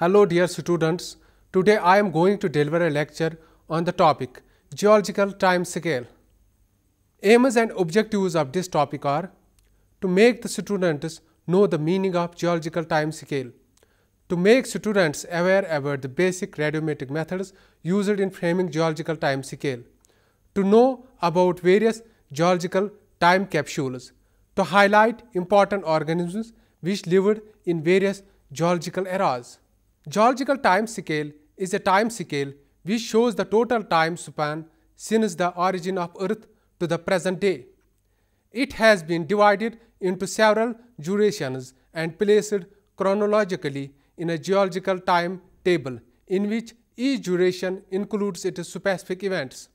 Hello dear students, today I am going to deliver a lecture on the topic geological time scale. Aims and objectives of this topic are to make the students know the meaning of geological time scale, to make students aware about the basic radiometric methods used in framing geological time scale, to know about various geological time capsules, to highlight important organisms which lived in various geological eras. Geological time scale is a time scale which shows the total time span since the origin of Earth to the present day. It has been divided into several durations and placed chronologically in a geological time table in which each duration includes its specific events.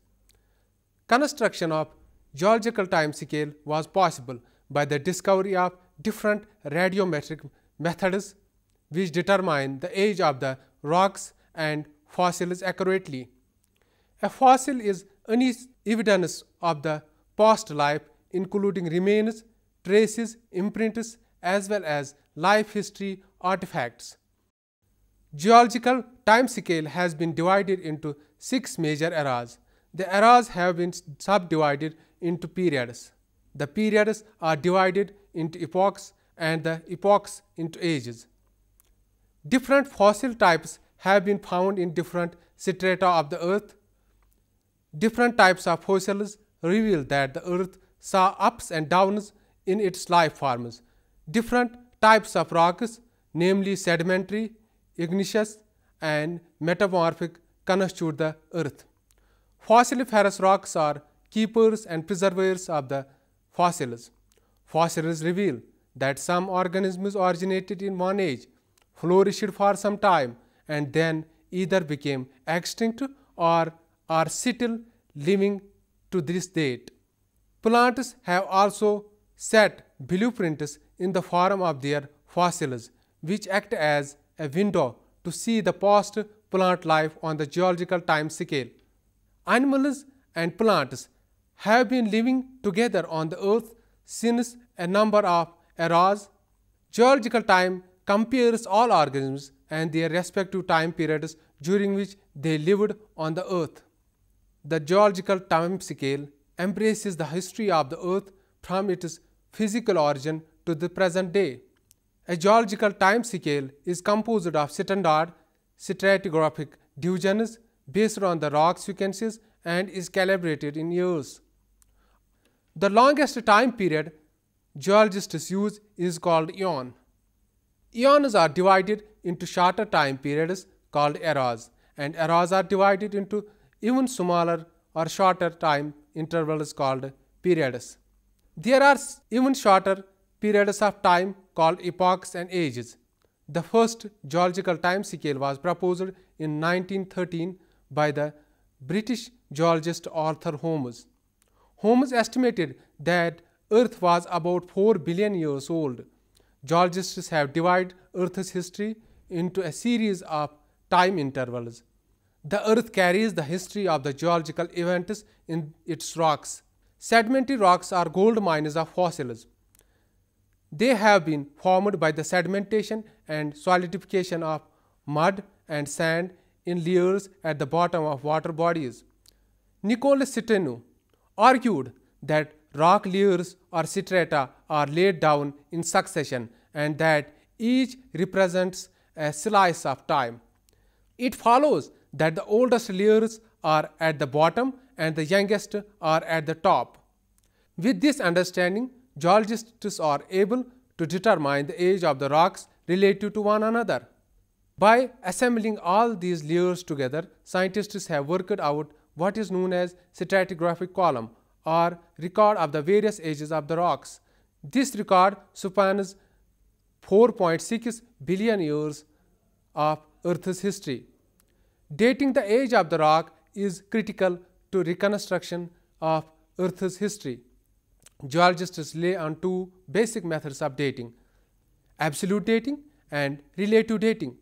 Construction of geological time scale was possible by the discovery of different radiometric methods which determine the age of the rocks and fossils accurately. A fossil is any evidence of the past life including remains, traces, imprints as well as life history artifacts. Geological time scale has been divided into six major eras. The eras have been subdivided into periods. The periods are divided into epochs and the epochs into ages. Different fossil types have been found in different strata of the earth. Different types of fossils reveal that the earth saw ups and downs in its life forms. Different types of rocks, namely sedimentary, igneous, and metamorphic, constitute the earth. Fossiliferous rocks are keepers and preservers of the fossils. Fossils reveal that some organisms originated in one age flourished for some time and then either became extinct or are still living to this date. Plants have also set blueprints in the form of their fossils, which act as a window to see the past plant life on the geological time scale. Animals and plants have been living together on the earth since a number of eras. Geological time compares all organisms and their respective time periods during which they lived on the earth. The geological time scale embraces the history of the earth from its physical origin to the present day. A geological time scale is composed of standard stratigraphic divisions based on the rock sequences and is calibrated in years. The longest time period geologists use is called eon. Eons are divided into shorter time periods called eras and eras are divided into even smaller or shorter time intervals called periods. There are even shorter periods of time called epochs and ages. The first geological time scale was proposed in 1913 by the British geologist Arthur Holmes. Holmes estimated that Earth was about 4 billion years old geologists have divided Earth's history into a series of time intervals. The Earth carries the history of the geological events in its rocks. Sedimentary rocks are gold mines of fossils. They have been formed by the sedimentation and solidification of mud and sand in layers at the bottom of water bodies. Nicholas Steno argued that rock layers or strata are laid down in succession and that each represents a slice of time. It follows that the oldest layers are at the bottom and the youngest are at the top. With this understanding, geologists are able to determine the age of the rocks relative to one another. By assembling all these layers together, scientists have worked out what is known as stratigraphic column or record of the various ages of the rocks. This record spans 4.6 billion years of Earth's history. Dating the age of the rock is critical to reconstruction of Earth's history. Geologists lay on two basic methods of dating absolute dating and relative dating.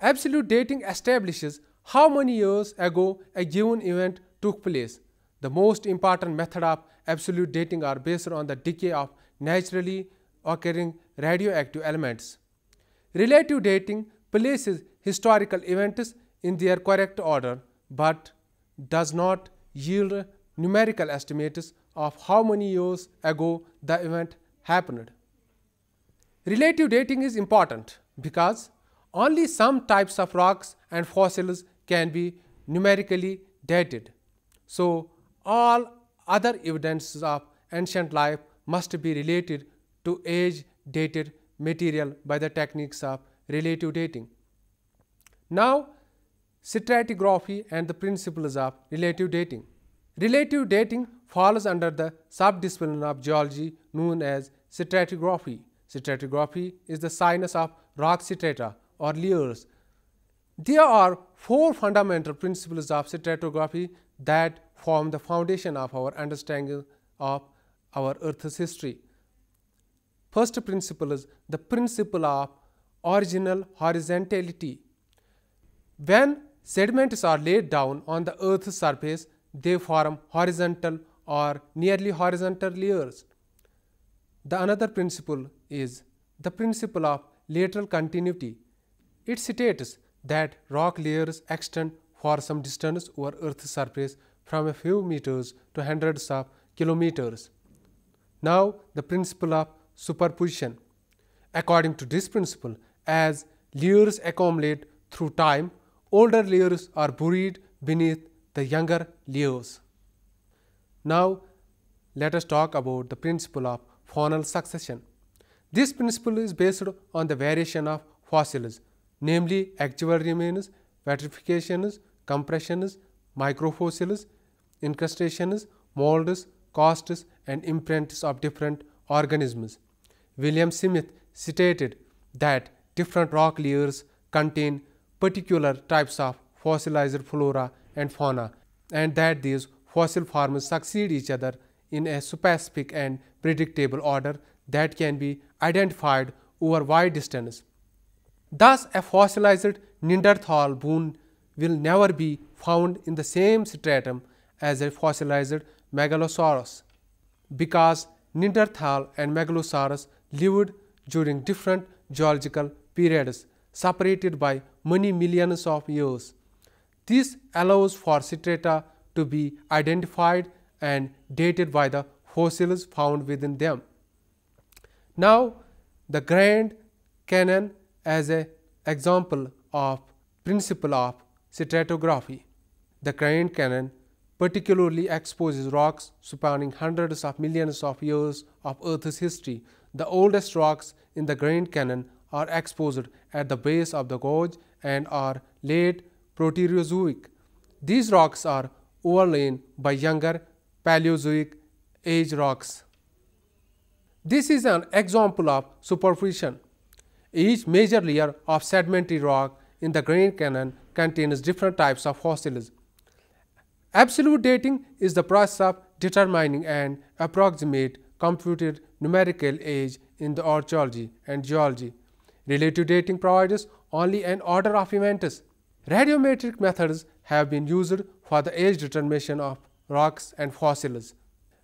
Absolute dating establishes how many years ago a given event took place the most important method of absolute dating are based on the decay of naturally occurring radioactive elements. Relative dating places historical events in their correct order but does not yield numerical estimates of how many years ago the event happened. Relative dating is important because only some types of rocks and fossils can be numerically dated. So, all other evidences of ancient life must be related to age dated material by the techniques of relative dating. Now, stratigraphy and the principles of relative dating. Relative dating falls under the subdiscipline of geology known as stratigraphy. Stratigraphy is the science of rock strata or layers. There are four fundamental principles of stratigraphy that form the foundation of our understanding of our Earth's history. First principle is the principle of original horizontality. When sediments are laid down on the Earth's surface, they form horizontal or nearly horizontal layers. The another principle is the principle of lateral continuity. It states that rock layers extend for some distance over Earth's surface from a few meters to hundreds of kilometers. Now, the principle of superposition. According to this principle, as layers accumulate through time, older layers are buried beneath the younger layers. Now, let us talk about the principle of faunal succession. This principle is based on the variation of fossils, namely actual remains, petrifications, compressions, microfossils, incrustations, molds, casts, and imprints of different organisms. William Smith stated that different rock layers contain particular types of fossilized flora and fauna and that these fossil forms succeed each other in a specific and predictable order that can be identified over wide distance. Thus, a fossilized Neanderthal bone will never be found in the same stratum as a fossilized Megalosaurus because Neanderthal and Megalosaurus lived during different geological periods separated by many millions of years. This allows for strata to be identified and dated by the fossils found within them. Now, the Grand Canyon as an example of principle of stratigraphy. The Grand Canyon particularly exposes rocks spanning hundreds of millions of years of Earth's history. The oldest rocks in the Grand Canyon are exposed at the base of the gorge and are late Proterozoic. These rocks are overlain by younger Paleozoic age rocks. This is an example of superposition. Each major layer of sedimentary rock in the Grand Canyon contains different types of fossils. Absolute dating is the process of determining an approximate computed numerical age in the archaeology and geology. Relative dating provides only an order of events. Radiometric methods have been used for the age determination of rocks and fossils.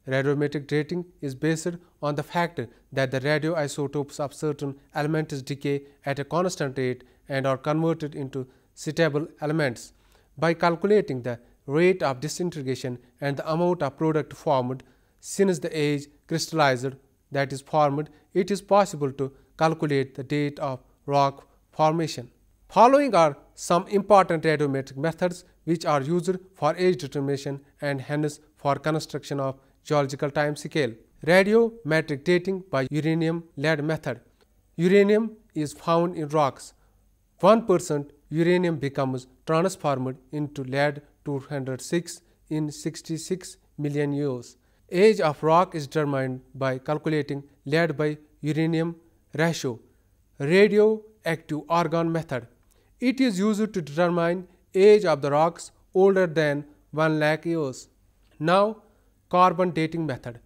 Radiometric dating is based on the fact that the radioisotopes of certain elements decay at a constant rate and are converted into stable elements. By calculating the rate of disintegration and the amount of product formed since the age crystallized that is formed, it is possible to calculate the date of rock formation. Following are some important radiometric methods which are used for age determination and hence for construction of geological time scale. Radiometric dating by uranium lead method. Uranium is found in rocks. 1% uranium becomes transformed into lead 206 in 66 million years. Age of rock is determined by calculating lead by uranium ratio. Radioactive argon method. It is used to determine age of the rocks older than 1 lakh years. Now, carbon dating method.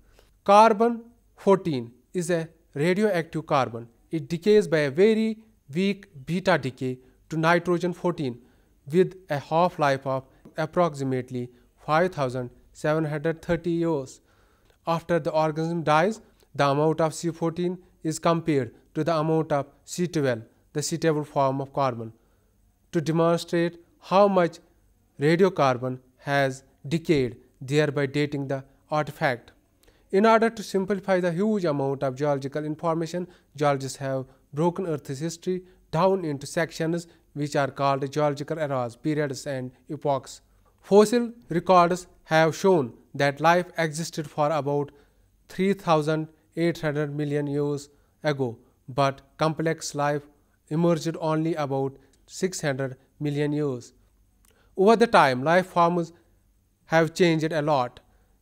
Carbon 14 is a radioactive carbon. It decays by a very weak beta decay to nitrogen 14 with a half life of approximately 5730 years. After the organism dies, the amount of C14 is compared to the amount of C12. the suitable form of carbon to demonstrate how much radiocarbon has decayed, thereby dating the artifact. In order to simplify the huge amount of geological information, geologists have broken Earth's history down into sections which are called geological eras, periods, and epochs. Fossil records have shown that life existed for about 3,800 million years ago, but complex life emerged only about 600 million years. Over the time, life forms have changed a lot.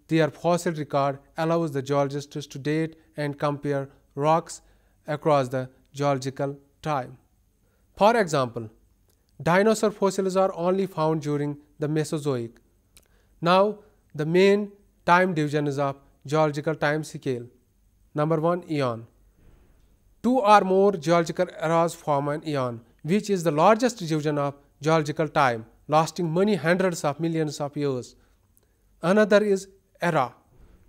Their fossil record allows the geologists to date and compare rocks across the geological time. For example, dinosaur fossils are only found during the Mesozoic. Now, the main time divisions of geological time scale. Number 1 Eon. Two or more geological eras form an eon, which is the largest division of geological time, lasting many hundreds of millions of years. Another is era.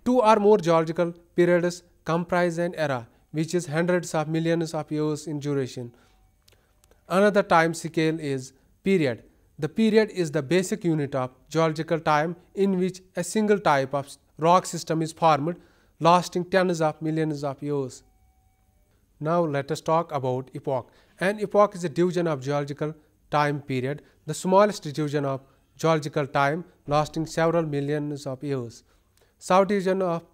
Two or more geological periods comprise an era, which is hundreds of millions of years in duration. Another time scale is period. The period is the basic unit of geological time in which a single type of rock system is formed, lasting tens of millions of years. Now let us talk about epoch. An epoch is a division of geological time period, the smallest division of geological time lasting several millions of years. Subdivision of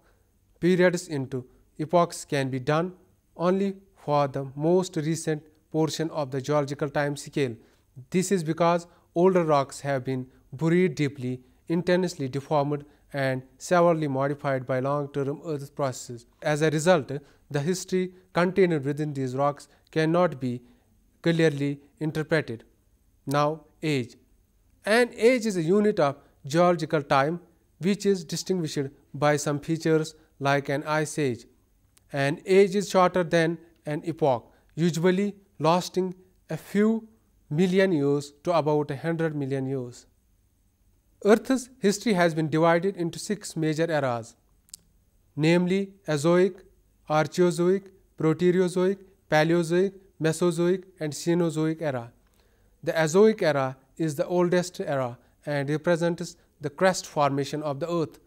periods into epochs can be done only for the most recent portion of the geological time scale. This is because older rocks have been buried deeply, intensely deformed and severely modified by long-term earth processes. As a result, the history contained within these rocks cannot be clearly interpreted. Now, age. An age is a unit of geological time which is distinguished by some features like an ice age. An age is shorter than an epoch, usually lasting a few million years to about a hundred million years. Earth's history has been divided into six major eras, namely Azoic, Archeozoic, Proterozoic, Paleozoic, Mesozoic, and Cenozoic era. The Azoic era is the oldest era and represents the crust formation of the earth.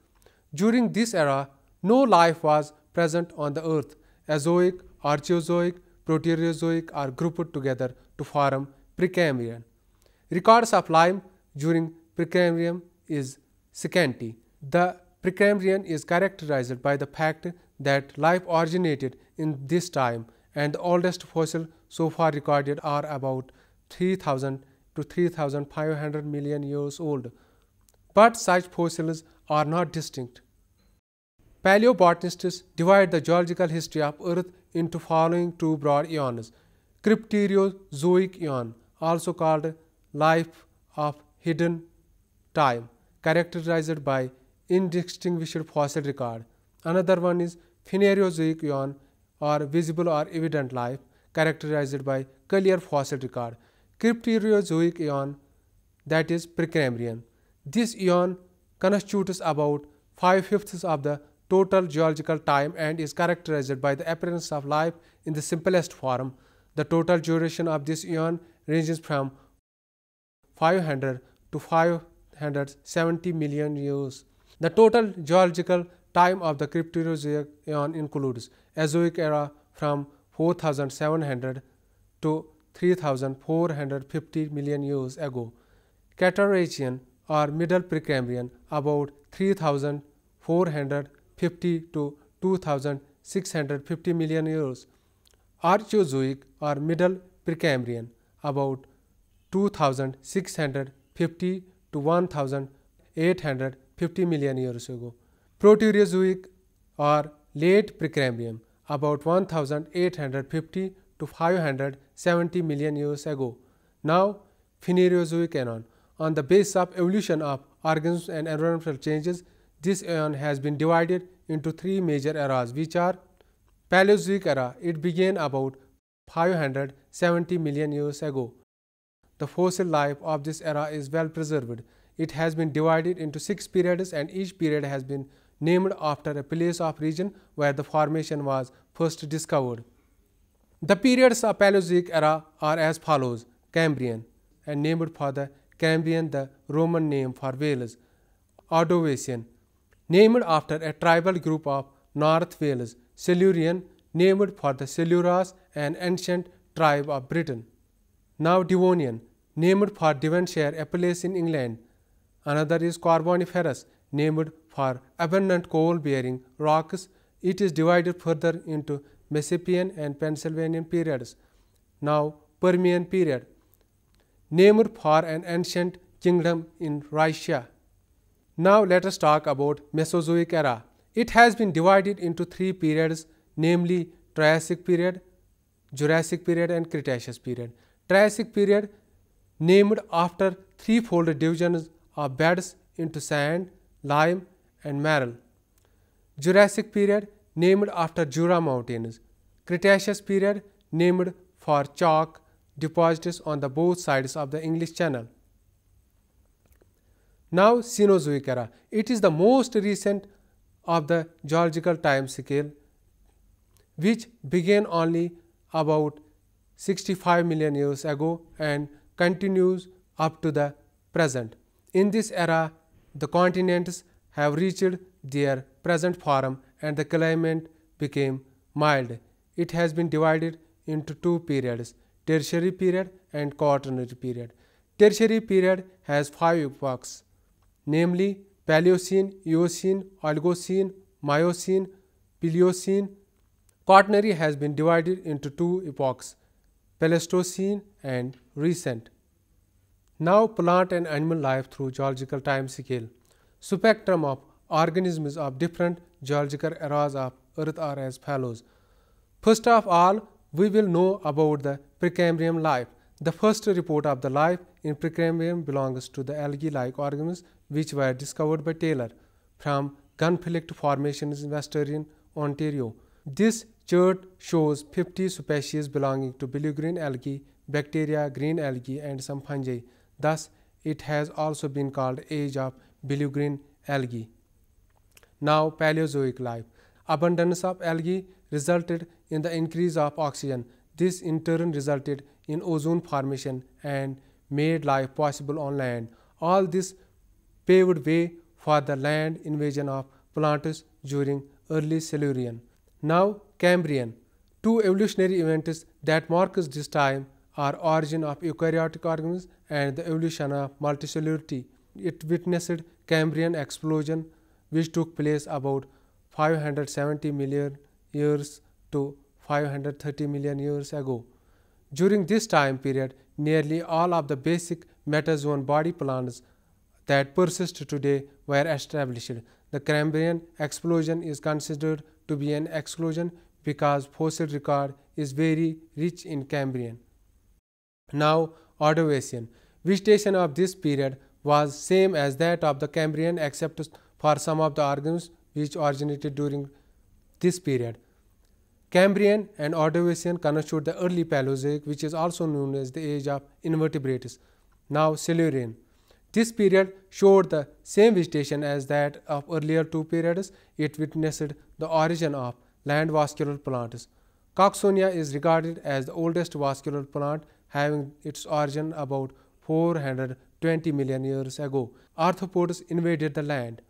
During this era, no life was present on the earth. Azoic, Archeozoic, Proterozoic are grouped together to form Precambrian. Records of life during Precambrian is scanty. The Precambrian is characterized by the fact that life originated in this time and the oldest fossil so far recorded are about 3000 to 3500 million years old. But such fossils are not distinct. Paleobotanists divide the geological history of Earth into following two broad eons. Crypterozoic eon, also called life of hidden time, characterized by indistinguished fossil record. Another one is Phanerozoic eon or visible or evident life characterized by clear fossil record. Crypterozoic eon that is Precambrian. This eon constitutes about 5 fifths of the total geological time and is characterized by the appearance of life in the simplest form. The total duration of this eon ranges from 500 to 570 million years. The total geological time of the Crypterozoic eon includes Azoic era from 4700 to 3450 million years ago, Catarchean or Middle Precambrian about 3450 to 2650 million years, Archeozoic or Middle Precambrian about 2650 to 1850 million years ago. Proterozoic or late Precambrian about 1850 to 570 million years ago. Now, Phanerozoic eon. On the basis of evolution of organisms and environmental changes, this eon has been divided into three major eras which are Paleozoic era. It began about 570 million years ago. The fossil life of this era is well preserved. It has been divided into six periods and each period has been named after a place of region where the formation was first discovered. The periods of Paleozoic era are as follows Cambrian and named for the Cambrian the Roman name for Wales, Ordovician named after a tribal group of North Wales, Silurian named for the Silures, an ancient tribe of Britain. Now Devonian named for Devonshire, a place in England. Another is Carboniferous named for abundant coal bearing rocks. It is divided further into Mississippian and Pennsylvanian periods. Now Permian period named for an ancient kingdom in Russia. Now let us talk about Mesozoic era. It has been divided into three periods namely Triassic period, Jurassic period and Cretaceous period. Triassic period named after threefold divisions of beds into sand, lime and marl. Jurassic period named after Jura mountains. Cretaceous period named for chalk deposits on the both sides of the English Channel. Now Cenozoic era. It is the most recent of the geological time scale which began only about 65 million years ago and continues up to the present. In this era, the continents have reached their present form and the climate became mild. It has been divided into two periods, tertiary period and quaternary period. Tertiary period has five epochs, namely Paleocene, Eocene, Oligocene, Miocene, Pliocene. Quaternary has been divided into two epochs, Pleistocene and Recent. Now plant and animal life through geological time scale. Spectrum of organisms of different geological eras of Earth are as follows. First of all, we will know about the Precambrian life. The first report of the life in Precambrian belongs to the algae-like organisms which were discovered by Taylor from Gunflint formations in Western Ontario. This chart shows 50 species belonging to blue-green algae, bacteria, green algae and some fungi. Thus, it has also been called age of blue-green algae. Now, Paleozoic life. Abundance of algae resulted in the increase of oxygen. This in turn resulted in ozone formation and made life possible on land. All this paved way for the land invasion of plants during early Silurian. Now Cambrian. Two evolutionary events that marks this time are origin of eukaryotic organisms and the evolution of multicellularity. It witnessed Cambrian explosion which took place about 570 million years to 530 million years ago. During this time period, nearly all of the basic metazoan body plans that persist today were established. The Cambrian explosion is considered to be an explosion because fossil record is very rich in Cambrian. Now Ordovician. Vegetation of this period was same as that of the Cambrian except for some of the organisms which originated during this period. Cambrian and Ordovician constitute the early Paleozoic which is also known as the age of invertebrates. Now Silurian. This period showed the same vegetation as that of earlier two periods. It witnessed the origin of land vascular plants. Cooksonia is regarded as the oldest vascular plant having its origin about 420 million years ago. Arthropods invaded the land.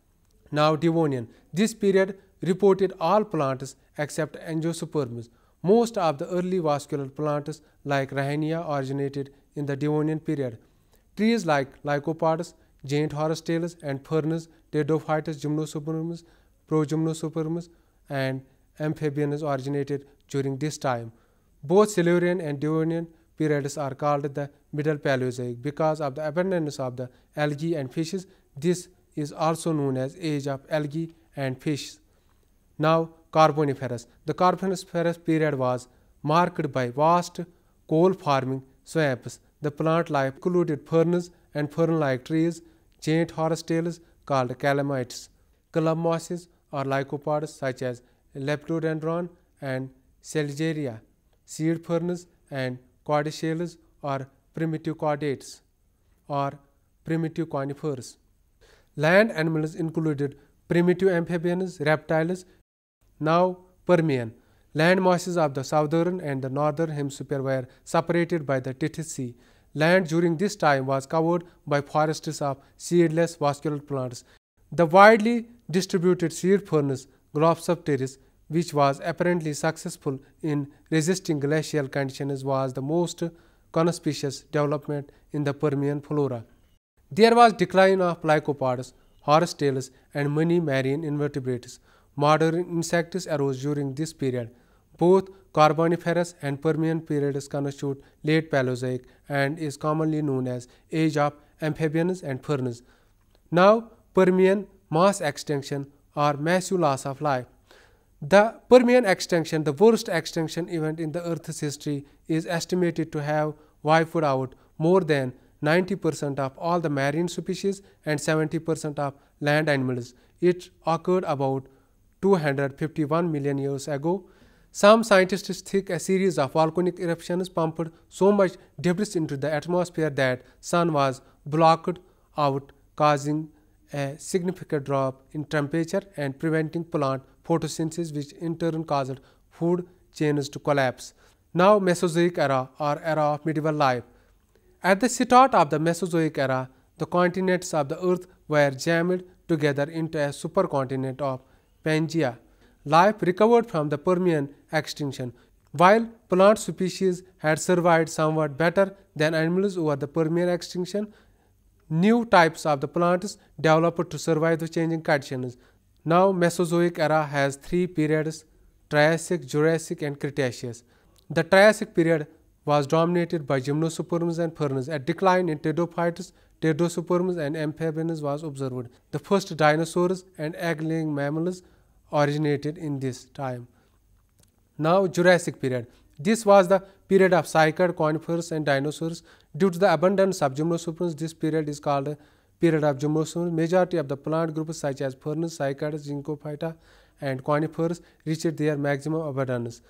Now Devonian. This period reported all plants except angiosperms. Most of the early vascular plants like Rhynia originated in the Devonian period. Trees like lycopods, giant horsetails, and ferns, Pteridophytes, gymnosperms, progymnosperms, and amphibians originated during this time. Both Silurian and Devonian periods are called the Middle Paleozoic because of the abundance of the algae and fishes. This is also known as Age of Algae and Fish. Now, Carboniferous. The Carboniferous period was marked by vast coal farming swamps the plant life included ferns and fern-like trees, giant horsetails called calamites, club mosses or lycopods such as Lepidodendron and Sigillaria, seed ferns and caudicelles or primitive caudates or primitive conifers. Land animals included primitive amphibians, reptiles. Now Permian. Land masses of the southern and the northern hemisphere were separated by the Tethys Sea. Land during this time was covered by forests of seedless vascular plants. The widely distributed seed ferns Glossopteris, which was apparently successful in resisting glacial conditions, was the most conspicuous development in the Permian flora. There was decline of lycopods, horsetails, and many marine invertebrates. Modern insects arose during this period. Both Carboniferous and Permian periods constitute late Paleozoic and is commonly known as age of amphibians and ferns. Now, Permian mass extinction or massive loss of life. The Permian extinction, the worst extinction event in the Earth's history, is estimated to have wiped out more than 90% of all the marine species and 70% of land animals. It occurred about 251 million years ago some scientists think a series of volcanic eruptions pumped so much debris into the atmosphere that sun was blocked out causing a significant drop in temperature and preventing plant photosynthesis which in turn caused food chains to collapse. Now Mesozoic era or era of medieval life. At the start of the Mesozoic era, the continents of the earth were jammed together into a supercontinent of Pangaea life recovered from the Permian extinction. While plant species had survived somewhat better than animals over the Permian extinction, new types of the plants developed to survive the changing conditions. Now Mesozoic era has three periods, Triassic, Jurassic and Cretaceous. The Triassic period was dominated by gymnosperms and ferns. A decline in pteridophytes, pteridosperms and amphibians was observed. The first dinosaurs and egg-laying mammals originated in this time. Now Jurassic period. This was the period of cycad, conifers and dinosaurs. Due to the abundance of gymnosperms, this period is called period of gymnosperms. Majority of the plant groups such as ferns, cycads, Ginkgophyta and conifers reached their maximum abundance.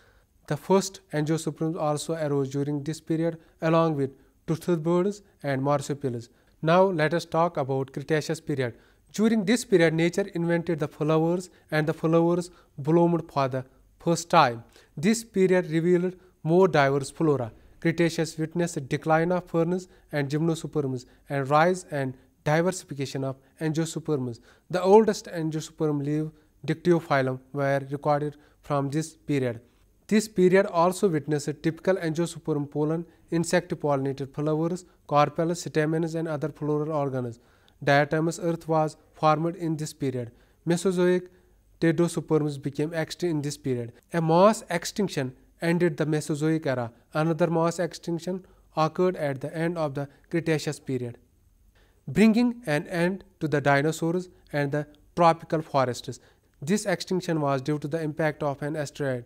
The first angiosperms also arose during this period along with toothed birds and marsupials. Now let us talk about Cretaceous period. During this period, nature invented the flowers and the flowers bloomed for the first time. This period revealed more diverse flora. Cretaceous witnessed a decline of ferns and gymnosperms and rise and diversification of angiosperms. The oldest angiosperm leaf Dictyophyllum were recorded from this period. This period also witnessed typical angiosperm pollen, insect-pollinated flowers, carpels, stamens and other floral organs diatomous earth was formed in this period. Mesozoic pteridosperms became extinct in this period. A mass extinction ended the Mesozoic era. Another mass extinction occurred at the end of the Cretaceous period, bringing an end to the dinosaurs and the tropical forests. This extinction was due to the impact of an asteroid.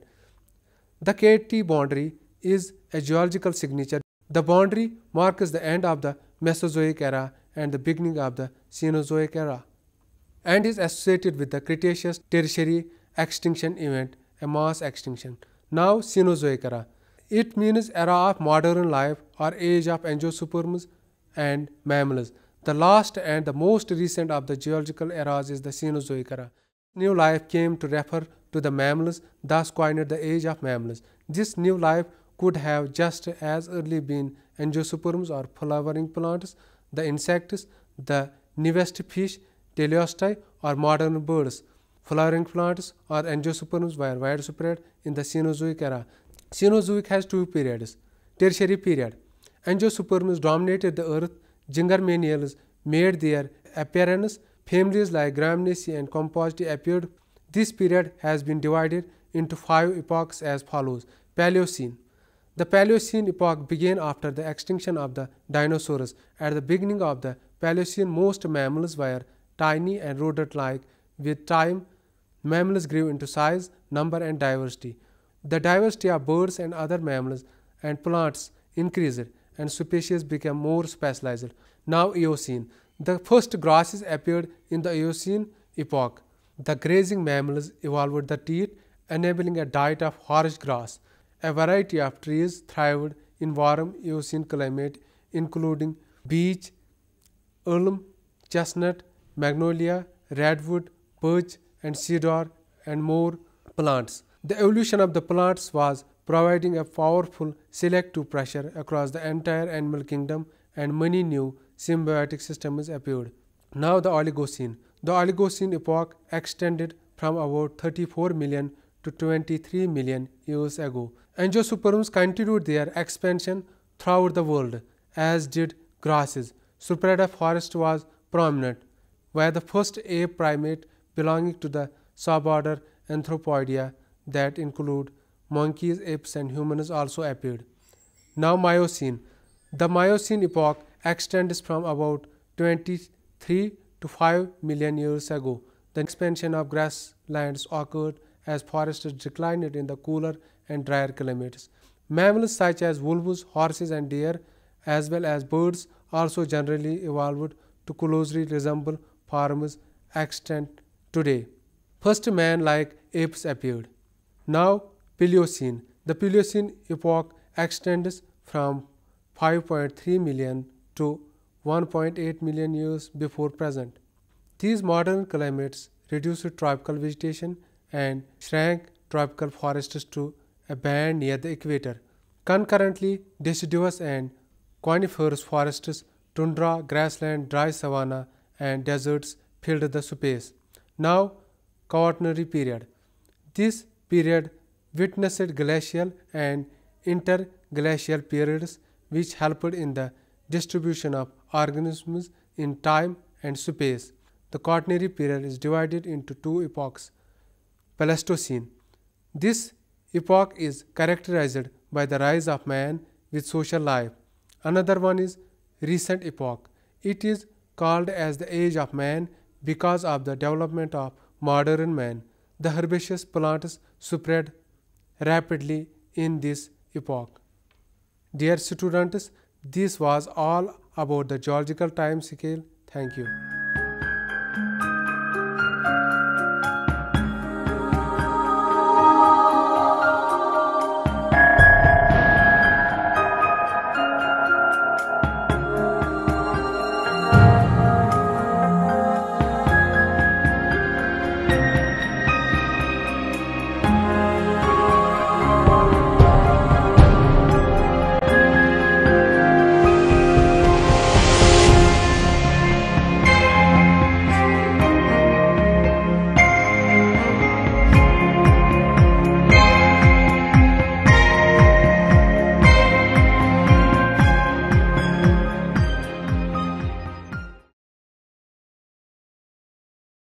The KT boundary is a geological signature. The boundary marks the end of the Mesozoic era and the beginning of the Cenozoic era and is associated with the Cretaceous tertiary extinction event, a mass extinction. Now Cenozoic era. It means era of modern life or age of angiosperms and mammals. The last and the most recent of the geological eras is the Cenozoic era. New life came to refer to the mammals, thus coined the age of mammals. This new life could have just as early been angiosperms or flowering plants the insects, the newest fish, teleosti or modern birds. Flowering plants or angiosperms were widespread in the Cenozoic era. Cenozoic has two periods. Tertiary period. Angiosperms dominated the earth. Gingermanials made their appearance. Families like Gramineaceae and Compositae appeared. This period has been divided into five epochs as follows. Paleocene. The Paleocene epoch began after the extinction of the dinosaurs. At the beginning of the Paleocene, most mammals were tiny and rodent-like. With time, mammals grew into size, number and diversity. The diversity of birds and other mammals and plants increased and species became more specialized. Now Eocene. The first grasses appeared in the Eocene epoch. The grazing mammals evolved the teeth, enabling a diet of horse grass. A variety of trees thrived in warm Eocene climate including beech, elm, chestnut, magnolia, redwood, birch and cedar and more plants. The evolution of the plants was providing a powerful selective pressure across the entire animal kingdom and many new symbiotic systems appeared. Now the Oligocene. The Oligocene epoch extended from about 34 million to 23 million years ago. Angiosperms continued their expansion throughout the world, as did grasses. Sapoida forest was prominent, where the first ape primate belonging to the suborder Anthropoidea that include monkeys, apes and humans also appeared. Now Miocene. The Miocene epoch extends from about 23 to 5 million years ago. The expansion of grasslands occurred as forests declined in the cooler and drier climates. Mammals such as wolves, horses and deer as well as birds also generally evolved to closely resemble forms extant today. First man-like apes appeared. Now Pliocene. The Pliocene epoch extends from 5.3 million to 1.8 million years before present. These modern climates reduced tropical vegetation and shrank tropical forests to a band near the equator. Concurrently, deciduous and coniferous forests, tundra, grassland, dry savanna, and deserts filled the space. Now, Quaternary period. This period witnessed glacial and interglacial periods which helped in the distribution of organisms in time and space. The Quaternary period is divided into two epochs. Pleistocene. This epoch is characterized by the rise of man with social life. Another one is recent epoch. It is called as the age of man because of the development of modern man. The herbaceous plants spread rapidly in this epoch. Dear students, this was all about the geological time scale. Thank you.